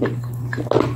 you